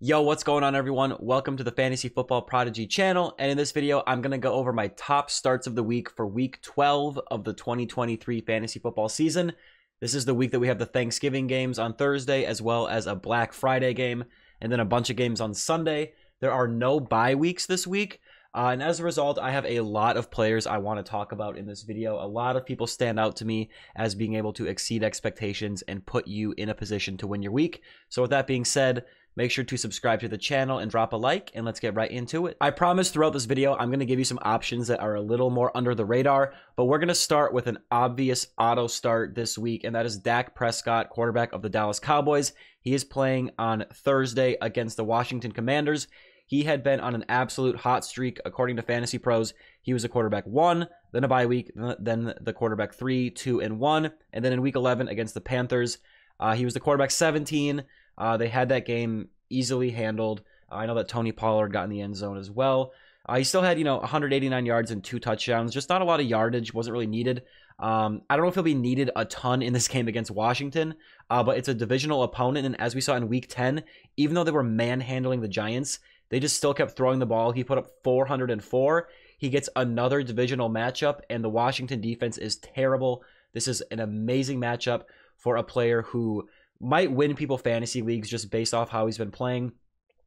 Yo, what's going on everyone? Welcome to the Fantasy Football Prodigy channel. And in this video, I'm going to go over my top starts of the week for week 12 of the 2023 fantasy football season. This is the week that we have the Thanksgiving games on Thursday, as well as a Black Friday game, and then a bunch of games on Sunday. There are no bye weeks this week. Uh, and as a result, I have a lot of players I want to talk about in this video. A lot of people stand out to me as being able to exceed expectations and put you in a position to win your week. So with that being said, Make sure to subscribe to the channel and drop a like, and let's get right into it. I promise throughout this video, I'm going to give you some options that are a little more under the radar, but we're going to start with an obvious auto start this week, and that is Dak Prescott, quarterback of the Dallas Cowboys. He is playing on Thursday against the Washington Commanders. He had been on an absolute hot streak, according to Fantasy Pros. He was a quarterback one, then a bye week, then the quarterback three, two, and one, and then in week 11 against the Panthers, uh, he was the quarterback 17. Uh, they had that game easily handled. I know that Tony Pollard got in the end zone as well. Uh, he still had, you know, 189 yards and two touchdowns. Just not a lot of yardage. Wasn't really needed. Um, I don't know if he'll be needed a ton in this game against Washington, uh, but it's a divisional opponent. And as we saw in Week 10, even though they were manhandling the Giants, they just still kept throwing the ball. He put up 404. He gets another divisional matchup, and the Washington defense is terrible. This is an amazing matchup for a player who might win people fantasy leagues just based off how he's been playing.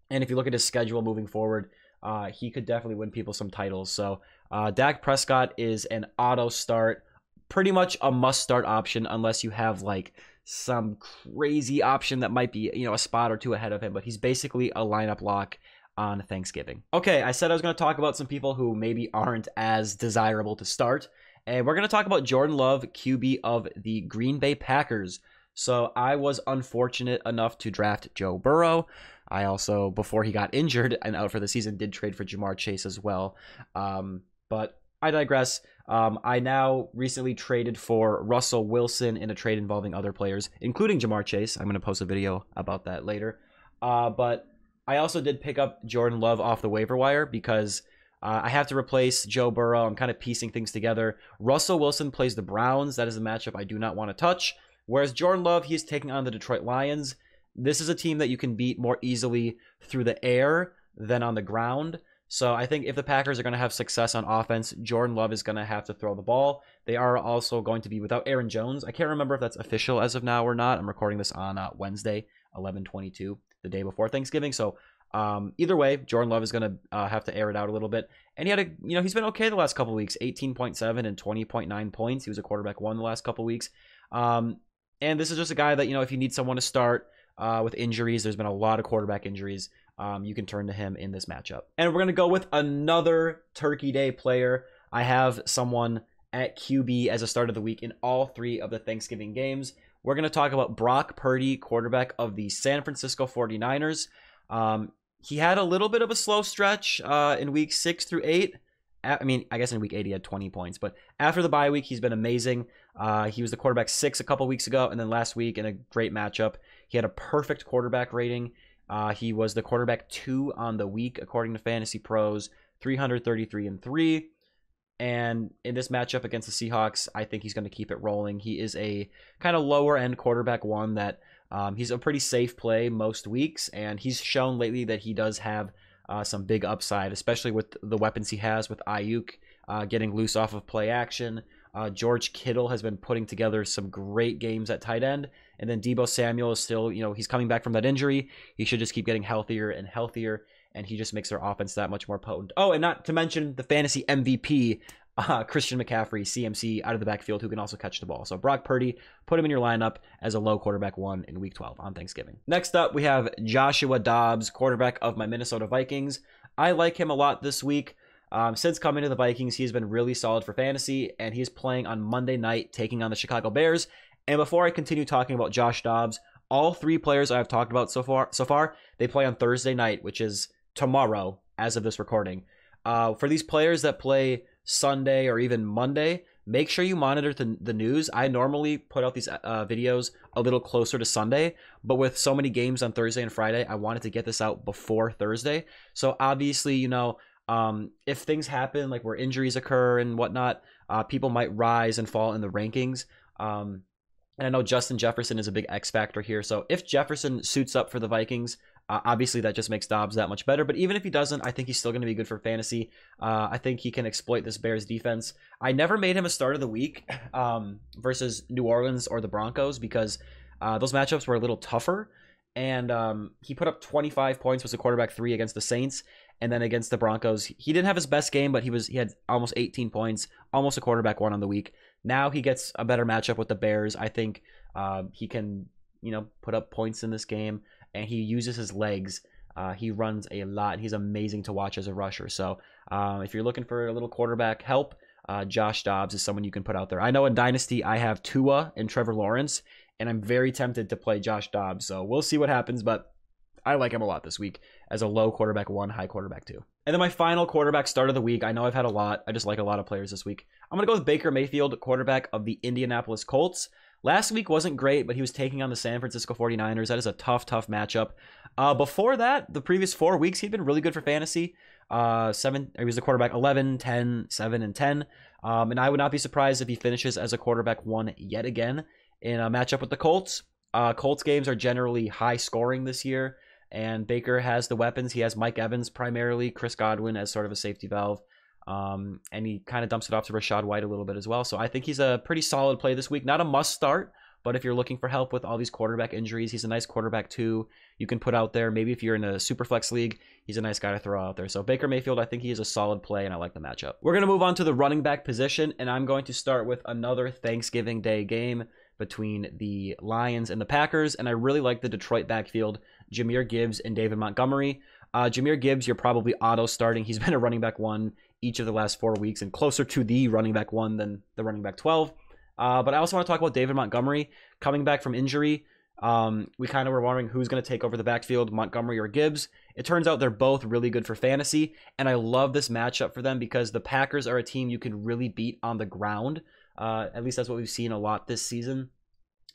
And if you look at his schedule moving forward, uh, he could definitely win people some titles. So uh, Dak Prescott is an auto start, pretty much a must start option unless you have like some crazy option that might be you know a spot or two ahead of him. But he's basically a lineup lock on Thanksgiving. Okay, I said I was going to talk about some people who maybe aren't as desirable to start. And we're going to talk about Jordan Love, QB of the Green Bay Packers. So I was unfortunate enough to draft Joe Burrow. I also, before he got injured and out for the season, did trade for Ja'Marr Chase as well. Um, but I digress. Um, I now recently traded for Russell Wilson in a trade involving other players, including Ja'Marr Chase. I'm going to post a video about that later. Uh, but I also did pick up Jordan Love off the waiver wire because uh, I have to replace Joe Burrow. I'm kind of piecing things together. Russell Wilson plays the Browns. That is a matchup I do not want to touch. Whereas Jordan Love, he's taking on the Detroit Lions. This is a team that you can beat more easily through the air than on the ground. So I think if the Packers are going to have success on offense, Jordan Love is going to have to throw the ball. They are also going to be without Aaron Jones. I can't remember if that's official as of now or not. I'm recording this on uh, Wednesday, 11:22, the day before Thanksgiving. So um, either way, Jordan Love is going to uh, have to air it out a little bit. And he had a, you know, he's been okay the last couple weeks 18.7 and 20.9 points. He was a quarterback one the last couple weeks. Um, and this is just a guy that, you know, if you need someone to start uh, with injuries, there's been a lot of quarterback injuries. Um, you can turn to him in this matchup. And we're going to go with another Turkey Day player. I have someone at QB as a start of the week in all three of the Thanksgiving games. We're going to talk about Brock Purdy, quarterback of the San Francisco 49ers. Um, he had a little bit of a slow stretch uh, in week six through eight. I mean, I guess in week eight he had 20 points, but after the bye week, he's been amazing. Uh, he was the quarterback six a couple weeks ago, and then last week in a great matchup, he had a perfect quarterback rating. Uh, he was the quarterback two on the week according to Fantasy Pros, 333 and three. And in this matchup against the Seahawks, I think he's going to keep it rolling. He is a kind of lower end quarterback one that um, he's a pretty safe play most weeks, and he's shown lately that he does have uh, some big upside, especially with the weapons he has with Aiyuk uh, getting loose off of play action. Uh, George Kittle has been putting together some great games at tight end, and then Deebo Samuel is still, you know, he's coming back from that injury. He should just keep getting healthier and healthier, and he just makes their offense that much more potent. Oh, and not to mention the fantasy MVP uh, Christian McCaffrey, CMC out of the backfield, who can also catch the ball. So Brock Purdy, put him in your lineup as a low quarterback one in Week 12 on Thanksgiving. Next up, we have Joshua Dobbs, quarterback of my Minnesota Vikings. I like him a lot this week. Um, since coming to the Vikings, he's been really solid for fantasy, and he's playing on Monday night, taking on the Chicago Bears. And before I continue talking about Josh Dobbs, all three players I've talked about so far, so far, they play on Thursday night, which is tomorrow, as of this recording. Uh, for these players that play Sunday or even Monday, make sure you monitor the, the news. I normally put out these uh, videos a little closer to Sunday, but with so many games on Thursday and Friday, I wanted to get this out before Thursday. So obviously, you know, um, if things happen like where injuries occur and whatnot, uh, people might rise and fall in the rankings. Um, and I know Justin Jefferson is a big X factor here. So if Jefferson suits up for the Vikings, Uh, obviously, that just makes Dobbs that much better. But even if he doesn't, I think he's still going to be good for fantasy. Uh, I think he can exploit this Bears defense. I never made him a start of the week um, versus New Orleans or the Broncos because uh, those matchups were a little tougher. And um, he put up 25 points, was a quarterback three against the Saints, and then against the Broncos, he didn't have his best game, but he was he had almost 18 points, almost a quarterback one on the week. Now he gets a better matchup with the Bears. I think uh, he can you know put up points in this game and he uses his legs. Uh, he runs a lot. He's amazing to watch as a rusher. So uh, if you're looking for a little quarterback help, uh, Josh Dobbs is someone you can put out there. I know in Dynasty I have Tua and Trevor Lawrence, and I'm very tempted to play Josh Dobbs. So we'll see what happens, but I like him a lot this week as a low quarterback one, high quarterback two. And then my final quarterback start of the week. I know I've had a lot. I just like a lot of players this week. I'm going to go with Baker Mayfield, quarterback of the Indianapolis Colts. Last week wasn't great, but he was taking on the San Francisco 49ers. That is a tough, tough matchup. Uh, before that, the previous four weeks, he'd been really good for fantasy. Uh, seven, he was the quarterback 11, 10, 7, and 10. Um, and I would not be surprised if he finishes as a quarterback one yet again in a matchup with the Colts. Uh, Colts games are generally high scoring this year, and Baker has the weapons. He has Mike Evans primarily, Chris Godwin as sort of a safety valve. Um, and he kind of dumps it off to Rachaad White a little bit as well. So I think he's a pretty solid play this week. Not a must start, but if you're looking for help with all these quarterback injuries, he's a nice quarterback too. You can put out there. Maybe if you're in a super flex league, he's a nice guy to throw out there. So Baker Mayfield, I think he is a solid play, and I like the matchup. We're gonna move on to the running back position, and I'm going to start with another Thanksgiving Day game between the Lions and the Packers, and I really like the Detroit backfield, Jahmyr Gibbs and David Montgomery. Uh, Jahmyr Gibbs, you're probably auto starting. He's been a running back one each of the last four weeks and closer to the running back one than the running back 12. Uh, but I also want to talk about David Montgomery coming back from injury. Um, we kind of were wondering who's going to take over the backfield, Montgomery or Gibbs. It turns out they're both really good for fantasy, and I love this matchup for them because the Packers are a team you can really beat on the ground. Uh, at least that's what we've seen a lot this season.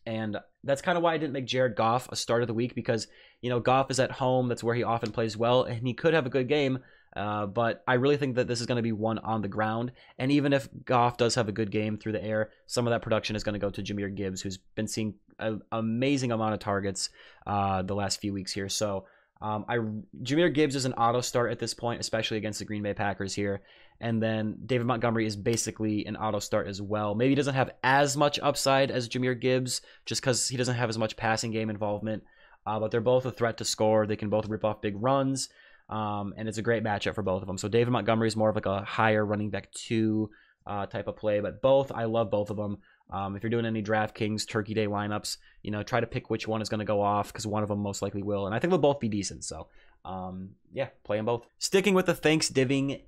And that's kind of why I didn't make Jared Goff a start of the week because, you know, Goff is at home. That's where he often plays well, and he could have a good game. Uh, but I really think that this is going to be one on the ground. And even if Goff does have a good game through the air, some of that production is going to go to Jahmyr Gibbs, who's been seeing an amazing amount of targets uh, the last few weeks here. So um, I Jahmyr Gibbs is an auto start at this point, especially against the Green Bay Packers here. And then David Montgomery is basically an auto start as well. Maybe he doesn't have as much upside as Jahmyr Gibbs, just because he doesn't have as much passing game involvement. Uh, but they're both a threat to score. They can both rip off big runs. Um, and it's a great matchup for both of them. So David Montgomery is more of like a higher running back two uh, type of play, but both I love both of them. Um, if you're doing any DraftKings Turkey Day lineups, you know try to pick which one is going to go off because one of them most likely will, and I think they'll both be decent. So um, yeah, play them both. Sticking with the Thanksgiving,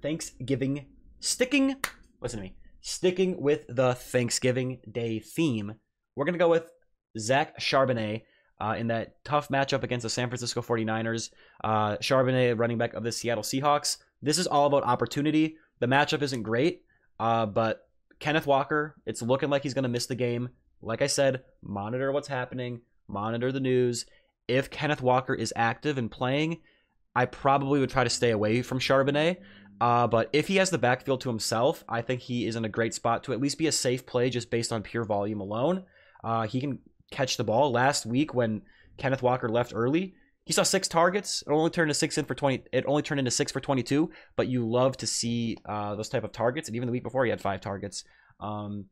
Thanksgiving, sticking. Listen to me. Sticking with the Thanksgiving Day theme, we're gonna go with Zach Charbonnet uh, in that tough matchup against the San Francisco 49ers. Uh, Charbonnet, running back of the Seattle Seahawks. This is all about opportunity. The matchup isn't great, uh, but Kenneth Walker, it's looking like he's going to miss the game. Like I said, monitor what's happening, monitor the news. If Kenneth Walker is active and playing, I probably would try to stay away from Charbonnet. Uh, but if he has the backfield to himself, I think he is in a great spot to at least be a safe play just based on pure volume alone. Uh, he can catch the ball. Last week when Kenneth Walker left early, he saw six targets. It only turned to six in for twenty. It only turned into six for twenty-two. But you love to see uh, those type of targets. And even the week before, he had five targets. Um,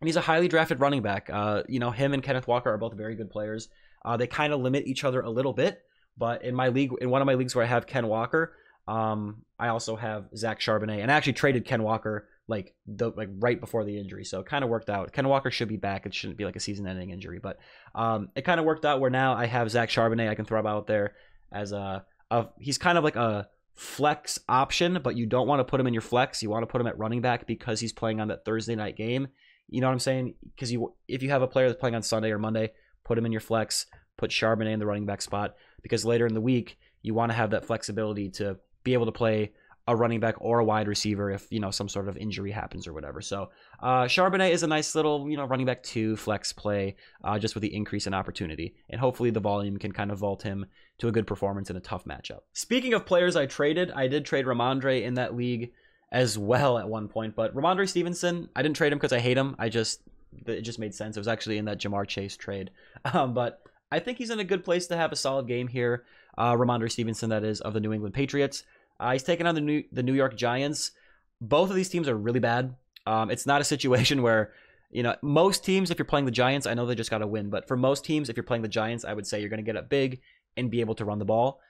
and he's a highly drafted running back. Uh, you know, him and Kenneth Walker are both very good players. Uh, they kind of limit each other a little bit. But in my league, in one of my leagues where I have Ken Walker, um, I also have Zach Charbonnet, and I actually traded Ken Walker like the like right before the injury. So it kind of worked out. Ken Walker should be back. It shouldn't be like a season-ending injury, but um, it kind of worked out where now I have Zach Charbonnet. I can throw out there as a, a he's kind of like a flex option, but you don't want to put him in your flex. You want to put him at running back because he's playing on that Thursday night game. You know what I'm saying? Because you if you have a player that's playing on Sunday or Monday, put him in your flex. Put Charbonnet in the running back spot because later in the week you want to have that flexibility to be able to play a running back or a wide receiver if you know some sort of injury happens or whatever. So uh, Charbonnet is a nice little you know running back two flex play uh, just with the increase in opportunity, and hopefully the volume can kind of vault him to a good performance in a tough matchup. Speaking of players I traded, I did trade Rhamondre in that league as well at one point, but Rhamondre Stevenson, I didn't trade him because I hate him. I just it just made sense. It was actually in that Ja'Marr Chase trade, um, but I think he's in a good place to have a solid game here. Uh, Rhamondre Stevenson, that is, of the New England Patriots. Uh, he's taking on the New the New York Giants. Both of these teams are really bad. Um, it's not a situation where you know most teams, if you're playing the Giants, I know they just got to win, but for most teams, if you're playing the Giants, I would say you're going to get up big and be able to run the ball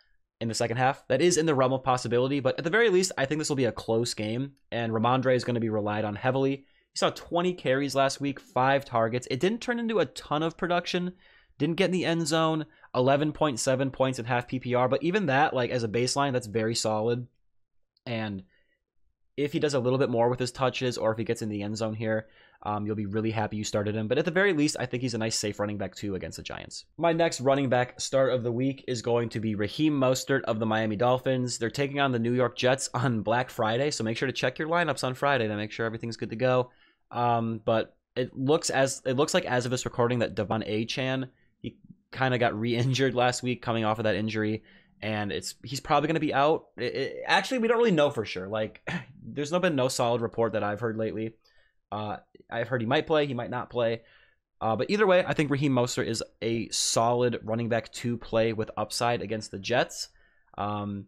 in the second half. That is in the realm of possibility, but at the very least, I think this will be a close game, and Rhamondre is going to be relied on heavily. He saw 20 carries last week, five targets. It didn't turn into a ton of production. Didn't get in the end zone. 11.7 points at half PPR, but even that, like as a baseline, that's very solid. And if he does a little bit more with his touches, or if he gets in the end zone here, um, you'll be really happy you started him. But at the very least, I think he's a nice safe running back too against the Giants. My next running back start of the week is going to be Raheem Mostert of the Miami Dolphins. They're taking on the New York Jets on Black Friday, so make sure to check your lineups on Friday to make sure everything's good to go. Um, but it looks as it looks like as of this recording that De'Von Achane he kind of got re-injured last week coming off of that injury and it's he's probably going to be out. It, it, actually we don't really know for sure. Like there's no been no solid report that i've heard lately. Uh, i've heard he might play he might not play. Uh, but either way i think raheem mostert is a solid running back to play with upside against the jets. Um,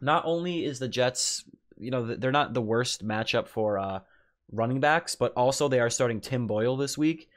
not only is the jets you know they're not the worst matchup for uh, running backs but also they are starting tim boyle this week.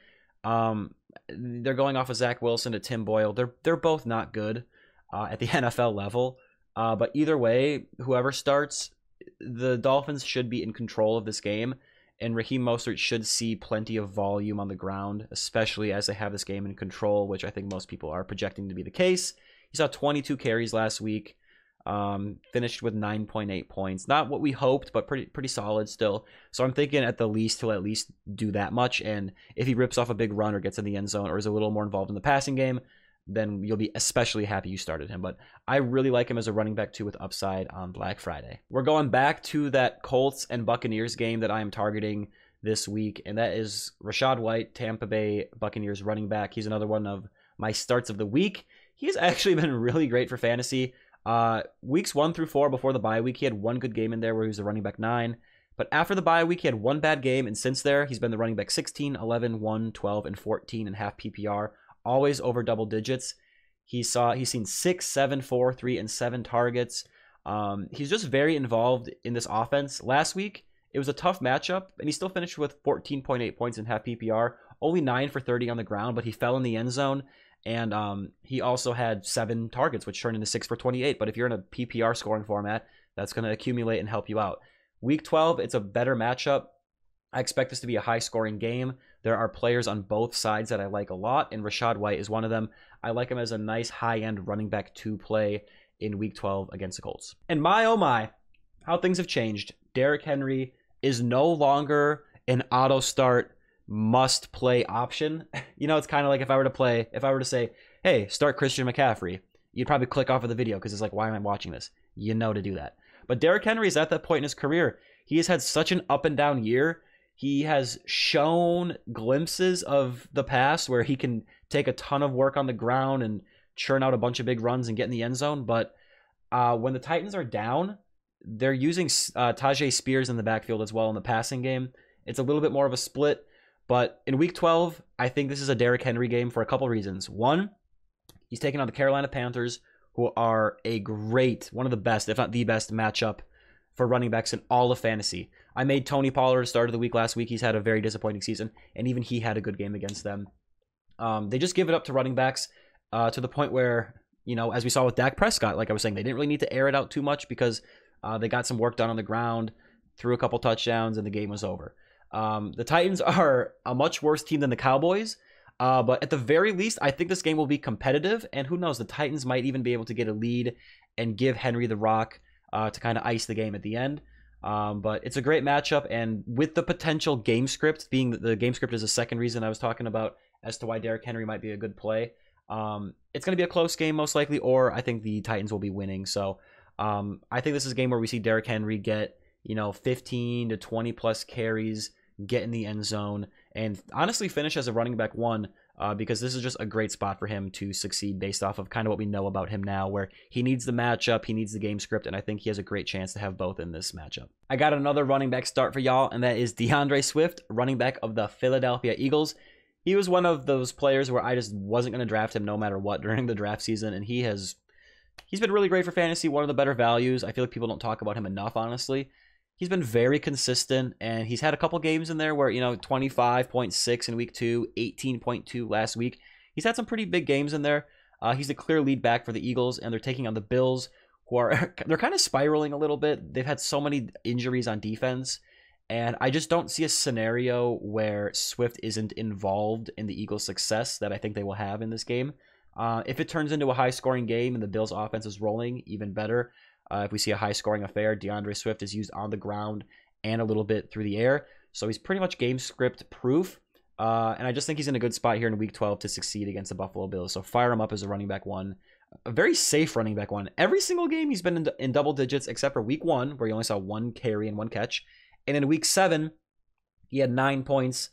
Um, they're going off of Zach Wilson to Tim Boyle. They're they're both not good uh, at the NFL level. Uh, but either way, whoever starts, the Dolphins should be in control of this game, and Raheem Mostert should see plenty of volume on the ground, especially as they have this game in control, which I think most people are projecting to be the case. He saw 22 carries last week. Um, finished with 9.8 points. Not what we hoped, but pretty pretty solid still. So I'm thinking at the least he'll at least do that much. And if he rips off a big run or gets in the end zone or is a little more involved in the passing game, then you'll be especially happy you started him. But I really like him as a running back too with upside on Black Friday. We're going back to that Colts and Buccaneers game that I am targeting this week, and that is Rachaad White, Tampa Bay Buccaneers running back. He's another one of my starts of the week. He's actually been really great for fantasy. Uh, weeks one through four before the bye week, he had one good game in there where he was a running back nine. But after the bye week, he had one bad game, and since there, he's been the running back 16, 11, 1, 12, and 14 and half PPR, always over double digits. He saw he's seen six, seven, four, three, and seven targets. Um, he's just very involved in this offense. Last week, it was a tough matchup, and he still finished with 14.8 points in half PPR, only nine for 30 on the ground, but he fell in the end zone. And um, he also had seven targets, which turned into six for 28. But if you're in a PPR scoring format, that's going to accumulate and help you out. Week 12, it's a better matchup. I expect this to be a high scoring game. There are players on both sides that I like a lot, and Rachaad White is one of them. I like him as a nice high end running back to play in week 12 against the Colts. And my oh my, how things have changed. Derrick Henry is no longer an auto start must play option. You know, it's kind of like if I were to play, if I were to say, hey, start Christian McCaffrey, you'd probably click off of the video because it's like, why am I watching this? You know to do that. But Derrick Henry is at that point in his career. He has had such an up and down year. He has shown glimpses of the past where he can take a ton of work on the ground and churn out a bunch of big runs and get in the end zone. But uh, when the Titans are down, they're using uh, Tyjae Spears in the backfield as well in the passing game. It's a little bit more of a split. But in week 12, I think this is a Derrick Henry game for a couple reasons. One, he's taking on the Carolina Panthers, who are a great, one of the best, if not the best matchup for running backs in all of fantasy. I made Tony Pollard start of the week last week. He's had a very disappointing season, and even he had a good game against them. Um, they just give it up to running backs uh, to the point where, you know, as we saw with Dak Prescott, like I was saying, they didn't really need to air it out too much because uh, they got some work done on the ground, threw a couple touchdowns, and the game was over. Um, the Titans are a much worse team than the Cowboys. Uh, but at the very least, I think this game will be competitive. And who knows, the Titans might even be able to get a lead and give Henry the rock uh, to kind of ice the game at the end. Um, but it's a great matchup. And with the potential game script, being the game script is the second reason I was talking about as to why Derrick Henry might be a good play. Um, it's going to be a close game, most likely, or I think the Titans will be winning. So um, I think this is a game where we see Derrick Henry get, you know, 15 to 20 plus carries get in the end zone, and honestly finish as a running back one. Uh, because this is just a great spot for him to succeed based off of kind of what we know about him now, where he needs the matchup, he needs the game script, and I think he has a great chance to have both in this matchup. I got another running back start for y'all, and that is D'Andre Swift, running back of the Philadelphia Eagles. He was one of those players where I just wasn't going to draft him no matter what during the draft season, and he has he's been really great for fantasy, one of the better values. I feel like people don't talk about him enough, honestly. He's been very consistent, and he's had a couple games in there where, you know, 25.6 in week two, 18.2 last week. He's had some pretty big games in there. Uh, he's the clear lead back for the Eagles, and they're taking on the Bills, who are they're kind of spiraling a little bit. They've had so many injuries on defense, and I just don't see a scenario where Swift isn't involved in the Eagles' success that I think they will have in this game. Uh, if it turns into a high scoring game and the Bills' offense is rolling, even better. Uh, if we see a high scoring affair, D'Andre Swift is used on the ground and a little bit through the air. So he's pretty much game script proof. Uh, and I just think he's in a good spot here in week 12 to succeed against the Buffalo Bills. So fire him up as a running back one. A very safe running back one. Every single game he's been in, in double digits except for week one, where he only saw one carry and one catch. And in week seven, he had nine points.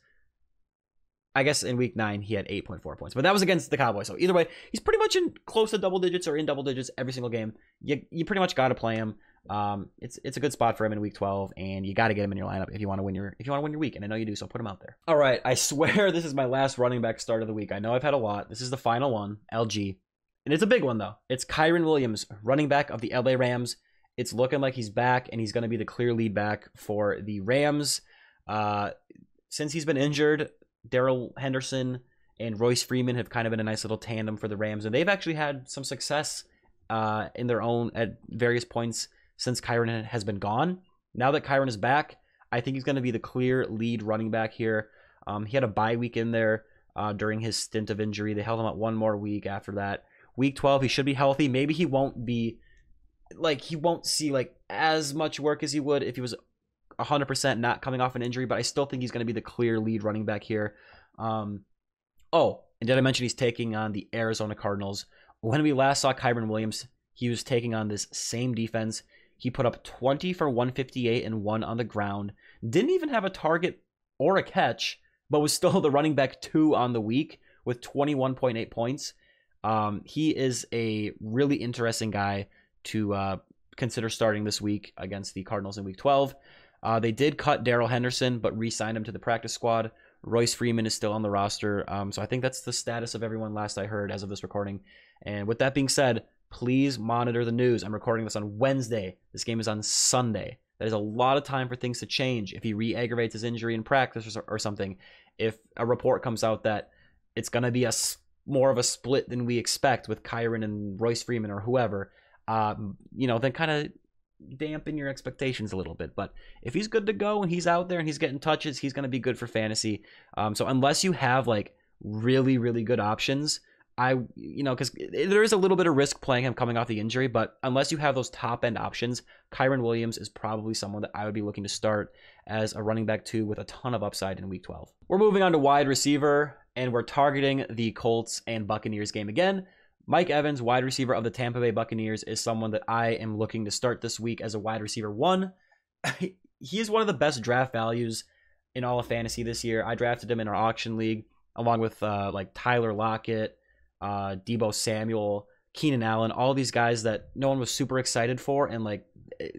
I guess in week nine, he had 8.4 points, but that was against the Cowboys. So either way, he's pretty much in close to double digits or in double digits every single game. You, you pretty much got to play him. Um, it's it's a good spot for him in week 12, and you got to get him in your lineup if you want to win your if you want to win your week, and I know you do, so put him out there. All right, I swear this is my last running back start of the week. I know I've had a lot. This is the final one, LG, and it's a big one though. It's Kyren Williams, running back of the LA Rams. It's looking like he's back, and he's going to be the clear lead back for the Rams. Uh, since he's been injured, Darrell Henderson and Royce Freeman have kind of been a nice little tandem for the Rams, and they've actually had some success uh, in their own at various points since Kyren has been gone. Now that Kyren is back, I think he's going to be the clear lead running back here. Um, he had a bye week in there uh, during his stint of injury. They held him out one more week after that. Week 12, he should be healthy. Maybe he won't be like he won't see like as much work as he would if he was 100% not coming off an injury, but I still think he's going to be the clear lead running back here. Um, oh, and did I mention he's taking on the Arizona Cardinals? When we last saw Kyren Williams, he was taking on this same defense. He put up 20 for 158 and one on the ground. Didn't even have a target or a catch, but was still the running back two on the week with 21.8 points. Um, he is a really interesting guy to uh, consider starting this week against the Cardinals in week 12. Uh, they did cut Darrell Henderson, but re signed him to the practice squad. Royce Freeman is still on the roster. Um, so I think that's the status of everyone last I heard as of this recording. And with that being said, please monitor the news. I'm recording this on Wednesday. This game is on Sunday. That is a lot of time for things to change. If he re aggravates his injury in practice or, or, something, if a report comes out that it's going to be a more of a split than we expect with Kyren and Royce Freeman or whoever, um, you know, then kind of dampen your expectations a little bit. But if he's good to go and he's out there and he's getting touches, he's going to be good for fantasy. Um, so unless you have like really, really good options, I, you know, because there is a little bit of risk playing him coming off the injury, but unless you have those top end options, Kyren Williams is probably someone that I would be looking to start as a running back two with a ton of upside in week 12. We're moving on to wide receiver, and we're targeting the Colts and Buccaneers game again. Mike Evans, wide receiver of the Tampa Bay Buccaneers, is someone that I am looking to start this week as a wide receiver one. he is one of the best draft values in all of fantasy this year. I drafted him in our auction league along with uh, like Tyler Lockett uh, Deebo Samuel, Keenan Allen, all these guys that no one was super excited for, and like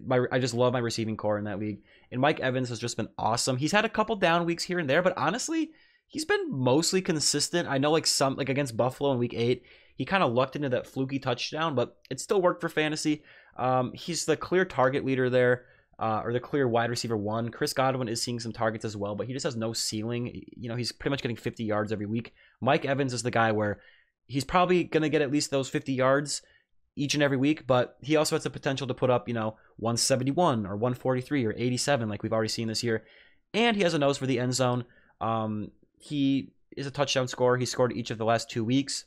my I just love my receiving corps in that league. And Mike Evans has just been awesome. He's had a couple down weeks here and there, but honestly, he's been mostly consistent. I know like some like against Buffalo in week eight, he kind of lucked into that fluky touchdown, but it still worked for fantasy. Um, he's the clear target leader there. Uh, or the clear wide receiver one. Chris Godwin is seeing some targets as well, but he just has no ceiling. You know, he's pretty much getting 50 yards every week. Mike Evans is the guy where he's probably going to get at least those 50 yards each and every week, but he also has the potential to put up, you know, 171 or 143 or 87 like we've already seen this year. And he has a nose for the end zone. Um, he is a touchdown scorer. He scored each of the last two weeks.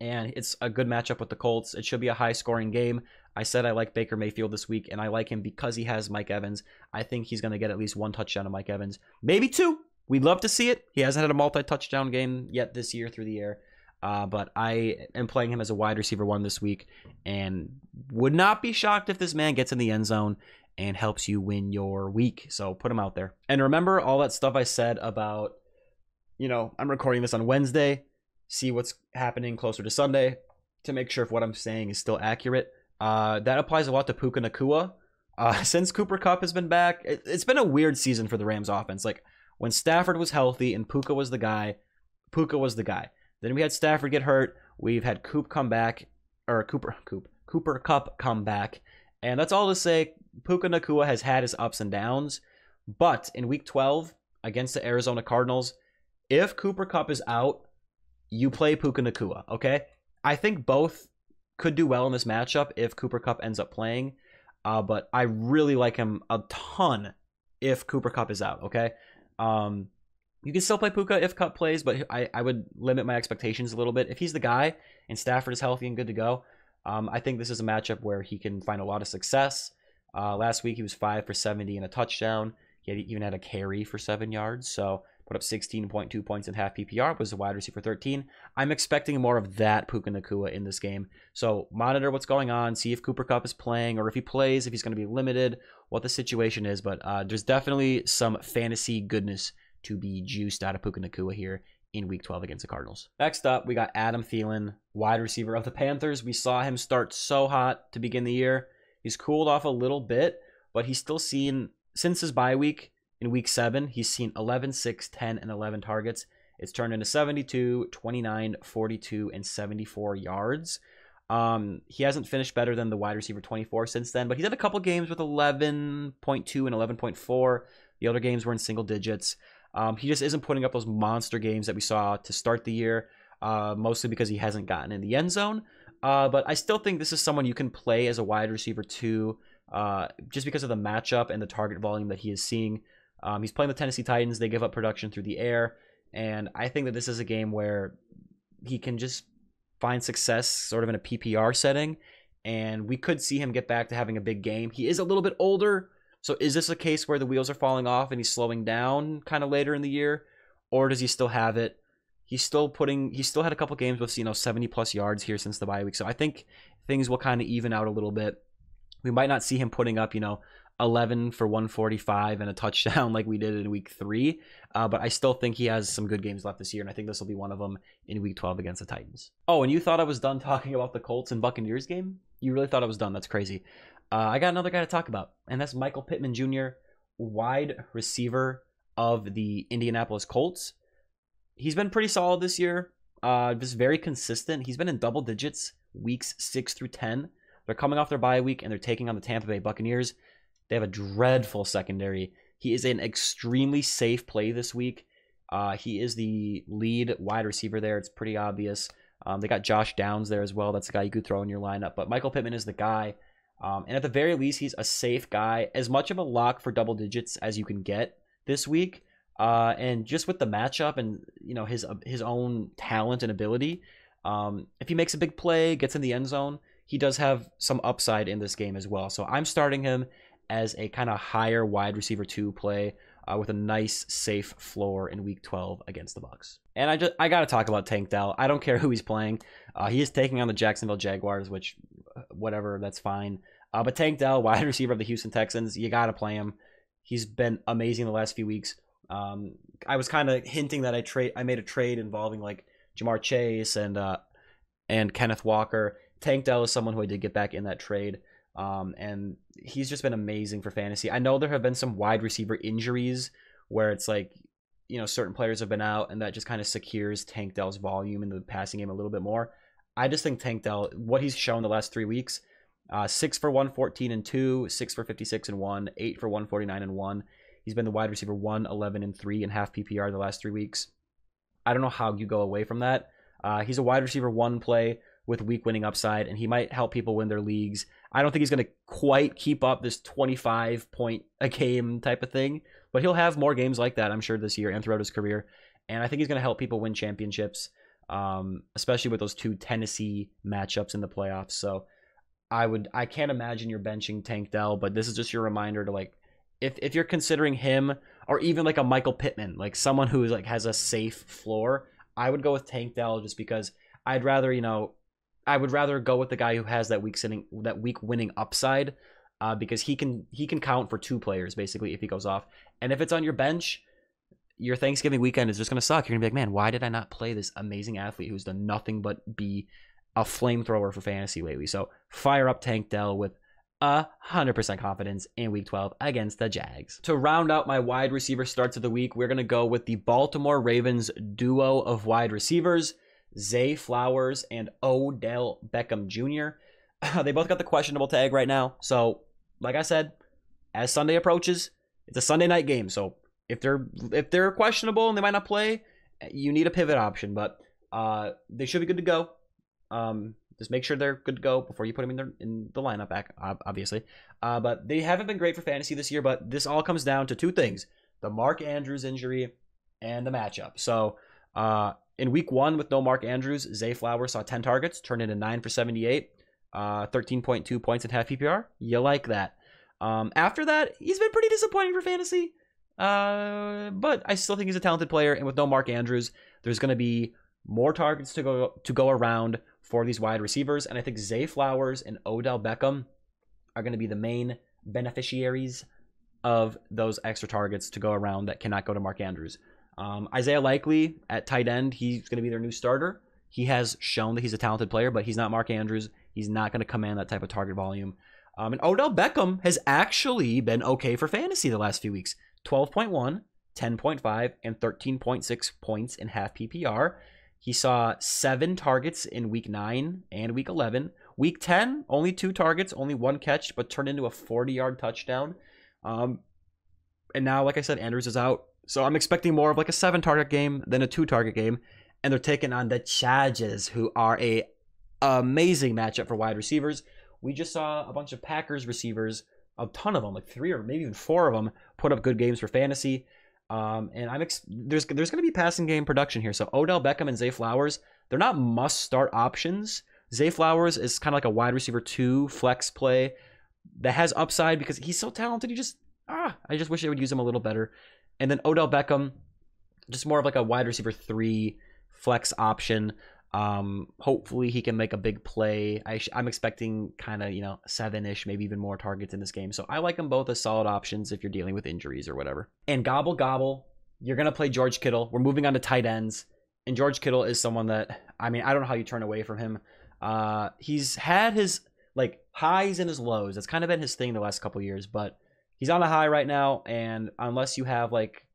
And it's a good matchup with the Colts. It should be a high scoring game. I said I like Baker Mayfield this week, and I like him because he has Mike Evans. I think he's going to get at least one touchdown of Mike Evans, maybe two. We'd love to see it. He hasn't had a multi touchdown game yet this year through the air. Uh, but I am playing him as a wide receiver one this week and would not be shocked if this man gets in the end zone and helps you win your week. So put him out there. And remember all that stuff I said about, you know, I'm recording this on Wednesday, see what's happening closer to Sunday to make sure if what I'm saying is still accurate. Uh, that applies a lot to Puka Nacua. Uh, since Cooper Kupp has been back, it, it's been a weird season for the Rams offense. Like when Stafford was healthy and Puka was the guy, Puka was the guy. Then we had Stafford get hurt. We've had Coop come back, or Cooper, Coop, Cooper Kupp come back. And that's all to say. Puka Nacua has had his ups and downs, but in week 12 against the Arizona Cardinals, if Cooper Kupp is out, you play Puka Nacua, okay? I think both could do well in this matchup if Cooper Kupp ends up playing, uh, but I really like him a ton if Cooper Kupp is out, okay? Um, you can still play Puka if Kupp plays, but I, I would limit my expectations a little bit. If he's the guy and Stafford is healthy and good to go, um, I think this is a matchup where he can find a lot of success. Uh, last week he was five for 70 and a touchdown. He had, even had a carry for seven yards. So put up 16.2 points in half PPR, was a wide receiver 13. I'm expecting more of that Puka Nacua in this game. So monitor what's going on, see if Cooper Kupp is playing, or if he plays, if he's going to be limited, what the situation is. But uh, there's definitely some fantasy goodness to be juiced out of Puka Nacua here in week 12 against the Cardinals. Next up, we got Adam Thielen, wide receiver of the Panthers. We saw him start so hot to begin the year. He's cooled off a little bit, but he's still seen, since his bye week in week 7, he's seen 11, 6, 10, and 11 targets. It's turned into 72, 29, 42, and 74 yards. Um, he hasn't finished better than the wide receiver 24 since then, but he's had a couple games with 11.2 and 11.4. The other games were in single digits. Um, he just isn't putting up those monster games that we saw to start the year, uh, mostly because he hasn't gotten in the end zone. Uh, but I still think this is someone you can play as a wide receiver too, uh, just because of the matchup and the target volume that he is seeing. Um, he's playing the Tennessee Titans. They give up production through the air. And I think that this is a game where he can just find success sort of in a PPR setting. And we could see him get back to having a big game. He is a little bit older. So is this a case where the wheels are falling off and he's slowing down kind of later in the year? Or does he still have it? He's still putting, he still had a couple games with, you know, 70 plus yards here since the bye week. So I think things will kind of even out a little bit. We might not see him putting up, you know, 11 for 145 and a touchdown like we did in week three. Uh, but I still think he has some good games left this year, and I think this will be one of them in week 12 against the Titans. Oh, and you thought I was done talking about the Colts and Buccaneers game? You really thought I was done? That's crazy. Uh, I got another guy to talk about, and that's Michael Pittman Jr., wide receiver of the Indianapolis Colts. He's been pretty solid this year, uh, just very consistent. He's been in double digits weeks six through 10. They're coming off their bye week and they're taking on the Tampa Bay Buccaneers. They have a dreadful secondary. He is an extremely safe play this week. Uh, he is the lead wide receiver there. It's pretty obvious. Um, they got Josh Downs there as well. That's the guy you could throw in your lineup. But Michael Pittman is the guy. Um, and at the very least, he's a safe guy. As much of a lock for double digits as you can get this week. Uh, and just with the matchup and you know his his own talent and ability, um, if he makes a big play, gets in the end zone, he does have some upside in this game as well. So I'm starting him as a kind of higher wide receiver two play uh, with a nice safe floor in week 12 against the Bucks. And I just I got to talk about Tank Dell. I don't care who he's playing. Uh, he is taking on the Jacksonville Jaguars, which uh, whatever, that's fine. Uh, but Tank Dell, wide receiver of the Houston Texans, you got to play him. He's been amazing the last few weeks. Um, I was kind of hinting that I trade I made a trade involving like Ja'Marr Chase and uh, and Kenneth Walker. Tank Dell is someone who I did get back in that trade. Um, and he's just been amazing for fantasy. I know there have been some wide receiver injuries where it's like, you know, certain players have been out, and that just kind of secures Tank Dell's volume in the passing game a little bit more. I just think Tank Dell, what he's shown the last three weeks, uh, six for 114 and two, six for 56 and one, eight for 149 and one. He's been the wide receiver one, 11 and three and half PPR the last three weeks. I don't know how you go away from that. Uh, he's a wide receiver one play with weak winning upside, and he might help people win their leagues. I don't think he's going to quite keep up this 25 point a game type of thing, but he'll have more games like that, I'm sure, this year and throughout his career. And I think he's going to help people win championships, um, especially with those two Tennessee matchups in the playoffs. So I would, I can't imagine you're benching Tank Dell, but this is just your reminder to like, if if you're considering him or even like a Michael Pittman, like someone who like has a safe floor, I would go with Tank Dell just because I'd rather you know I would rather go with the guy who has that week sitting that week winning upside, uh, because he can he can count for two players basically if he goes off. And if it's on your bench, your Thanksgiving weekend is just gonna suck. You're gonna be like, man, why did I not play this amazing athlete who's done nothing but be a flamethrower for fantasy lately? So fire up Tank Dell with a hundred percent confidence in week 12 against the Jags. To round out my wide receiver starts of the week, we're gonna go with the Baltimore Ravens duo of wide receivers. Zay Flowers and Odell Beckham Jr. they both got the questionable tag right now. So, like I said, as Sunday approaches, it's a Sunday night game. So if they're if they're questionable and they might not play, you need a pivot option. But uh, they should be good to go. Um, just make sure they're good to go before you put them in, their, in the lineup back, obviously. Uh, but they haven't been great for fantasy this year. But this all comes down to two things: the Mark Andrews injury and the matchup. So uh, in week one with no Mark Andrews, Zay Flowers saw 10 targets, turned into nine for 78, uh, 13.2 points in half PPR. You like that. Um, after that, he's been pretty disappointing for fantasy. Uh, but I still think he's a talented player, and with no Mark Andrews, there's going to be more targets to go to go around for these wide receivers, and I think Zay Flowers and Odell Beckham are going to be the main beneficiaries of those extra targets to go around that cannot go to Mark Andrews. Um, Isaiah Likely at tight end, he's going to be their new starter. He has shown that he's a talented player, but he's not Mark Andrews. He's not going to command that type of target volume. Um, and Odell Beckham has actually been okay for fantasy the last few weeks 12.1, 10.5, and 13.6 points in half PPR. He saw seven targets in week nine and week 11. Week 10, only two targets, only one catch, but turned into a 40 yard touchdown. Um, and now, like I said, Andrews is out. So I'm expecting more of like a seven target game than a two target game. And they're taking on the Chargers, who are a amazing matchup for wide receivers. We just saw a bunch of Packers receivers, a ton of them, like three or maybe even four of them, put up good games for fantasy. Um, and I'm ex- there's there's going to be passing game production here. So Odell Beckham and Zay Flowers, they're not must start options. Zay Flowers is kind of like a wide receiver two flex play that has upside because he's so talented. He just ah, I just wish they would use him a little better. And then Odell Beckham, just more of like a wide receiver three flex option. Um, hopefully he can make a big play. I am expecting kind of you know seven ish, maybe even more targets in this game. So I like them both as solid options if you're dealing with injuries or whatever. And gobble gobble, you're gonna play George Kittle. We're moving on to tight ends, and George Kittle is someone that I mean I don't know how you turn away from him. Uh, he's had his like highs and his lows. That's kind of been his thing the last couple years, but he's on a high right now. And unless you have like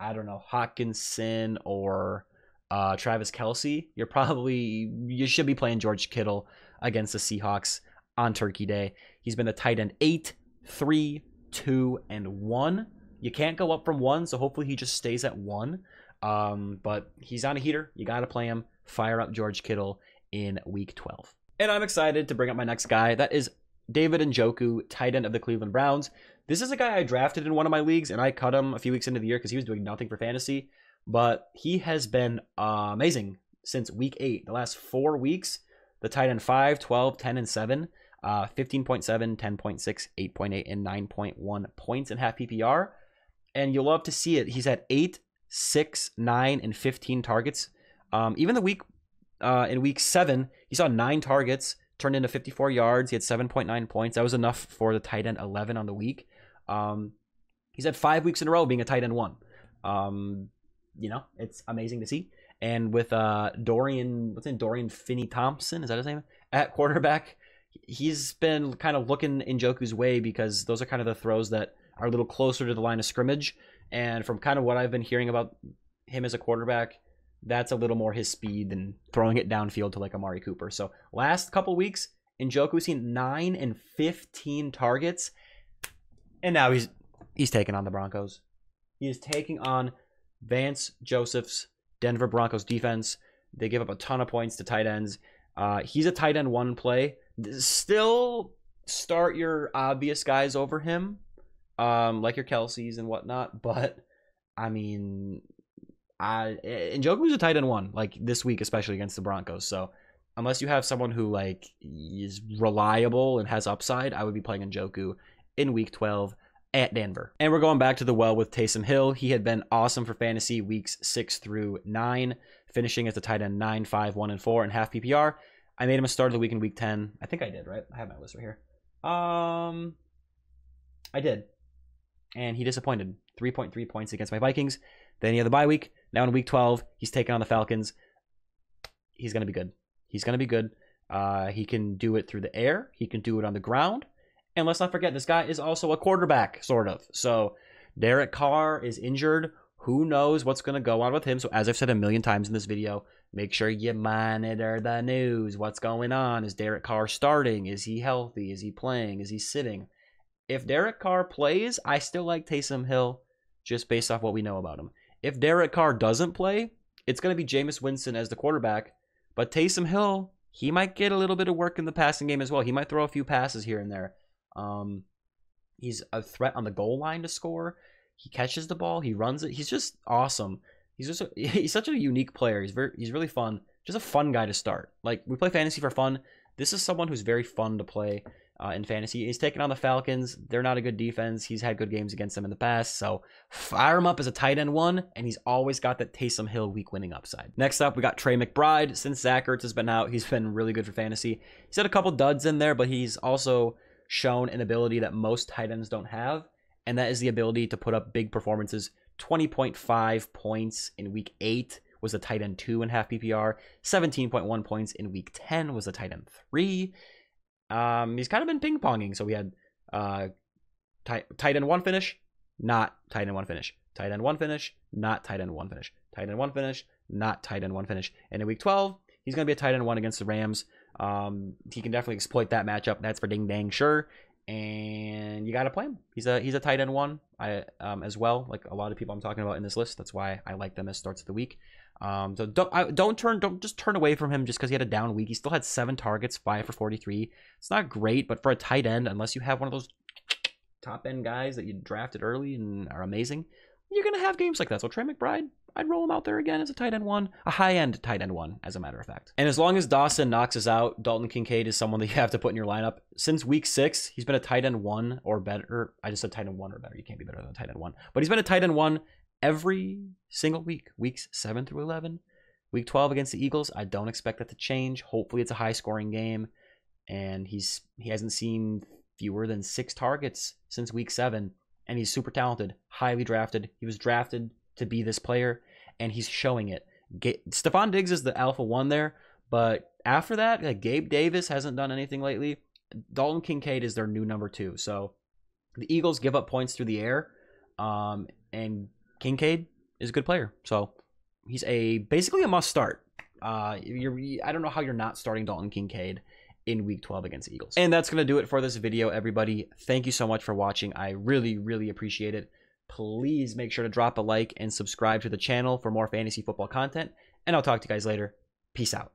I don't know Hockenson or uh, Travis Kelce, you're probably you should be playing George Kittle against the Seahawks on Turkey Day. He's been a tight end eight, three, two, and one. You can't go up from one, so hopefully he just stays at one. Um, but he's on a heater. You got to play him. Fire up George Kittle in Week 12. And I'm excited to bring up my next guy. That is David Njoku, tight end of the Cleveland Browns. This is a guy I drafted in one of my leagues, and I cut him a few weeks into the year because he was doing nothing for fantasy but he has been uh, amazing since week eight. The last four weeks, the tight end 5, 12, 10, and 7, uh, 15.7, 10.6, 8.8, and 9.1 points in half PPR. And you'll love to see it. He's had 8, 6, 9, and 15 targets. Um, even the week uh, in week 7, he saw 9 targets, turned into 54 yards. He had 7.9 points. That was enough for the tight end 11 on the week. Um, he's had five weeks in a row being a tight end 1. Um, you know, it's amazing to see. And with uh, Dorian, what's in Dorian Finney Thompson, is that his name? At quarterback, he's been kind of looking Njoku's way because those are kind of the throws that are a little closer to the line of scrimmage. And from kind of what I've been hearing about him as a quarterback, that's a little more his speed than throwing it downfield to like Amari Cooper. So last couple weeks, Njoku's seen nine and fifteen targets, and now he's he's taking on the Broncos. He is taking on Vance Joseph's Denver Broncos defense. They give up a ton of points to tight ends. Uh, he's a tight end one play. Still start your obvious guys over him, um, like your Kelce's and whatnot. But I mean, I Njoku's a tight end one, like this week, especially against the Broncos. So unless you have someone who like is reliable and has upside, I would be playing Njoku in week 12 at Denver. And we're going back to the well with Taysom Hill. He had been awesome for fantasy weeks six through nine, finishing as the tight end nine, five, one, and four in half PPR. I made him a start of the week in week 10. I think I did, right? I have my list right here. Um, I did. And he disappointed. 3.3 points against my Vikings. Then he had the bye week. Now in week 12, he's taking on the Falcons. He's going to be good. He's going to be good. Uh, he can do it through the air. He can do it on the ground. And let's not forget, this guy is also a quarterback, sort of. So Derek Carr is injured. Who knows what's going to go on with him? So, as I've said a million times in this video, make sure you monitor the news. What's going on? Is Derek Carr starting? Is he healthy? Is he playing? Is he sitting? If Derek Carr plays, I still like Taysom Hill just based off what we know about him. If Derek Carr doesn't play, it's going to be Jameis Winston as the quarterback. But Taysom Hill, he might get a little bit of work in the passing game as well. He might throw a few passes here and there. Um, he's a threat on the goal line to score. He catches the ball. He runs it. He's just awesome. He's just a, he's such a unique player. He's very he's really fun. Just a fun guy to start. Like we play fantasy for fun. This is someone who's very fun to play uh, in fantasy. He's taking on the Falcons. They're not a good defense. He's had good games against them in the past. So fire him up as a tight end one, and he's always got that Taysom Hill week winning upside. Next up, we got Trey McBride. Since Zach Ertz has been out, he's been really good for fantasy. He's had a couple duds in there, but he's also shown an ability that most tight ends don't have and that is the ability to put up big performances. 20.5 points in week 8 was a tight end 2 in half PPR. 17.1 points in week 10 was a tight end 3. Um, he's kind of been ping ponging. So we had uh, tight, tight end 1 finish, not tight end 1 finish. Tight end 1 finish, not tight end 1 finish. Tight end 1 finish, not tight end 1 finish. And in week 12, he's going to be a tight end 1 against the Rams. Um, he can definitely exploit that matchup. That's for ding dang sure and you got to play him. He's a he's a tight end one I um, as well. Like a lot of people I'm talking about in this list. That's why I like them as starts of the week. Um, so don't I, don't turn don't just turn away from him just because he had a down week. He still had seven targets, five for 43. It's not great, but for a tight end, unless you have one of those top end guys that you drafted early and are amazing, you're gonna have games like that. So Trey McBride, I'd roll him out there again as a tight end one, a high end tight end one, as a matter of fact. And as long as Dawson Knox us out, Dalton Kincaid is someone that you have to put in your lineup. Since week six, he's been a tight end one or better. I just said tight end one or better. You can't be better than a tight end one. But he's been a tight end one every single week, weeks seven through 11. Week 12 against the Eagles, I don't expect that to change. Hopefully, it's a high scoring game. And he's he hasn't seen fewer than six targets since week seven. And he's super talented, highly drafted. He was drafted to be this player, and he's showing it. Ga- Stefon Diggs is the alpha one there, but after that, like Gabe Davis hasn't done anything lately. Dalton Kincaid is their new number two. So the Eagles give up points through the air, um, and Kincaid is a good player. So he's a basically a must start. Uh, you're I don't know how you're not starting Dalton Kincaid in week 12 against Eagles. And that's going to do it for this video, everybody. Thank you so much for watching. I really, really appreciate it please make sure to drop a like and subscribe to the channel for more fantasy football content. And I'll talk to you guys later. Peace out.